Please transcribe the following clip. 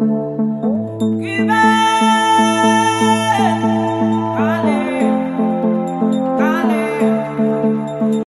Give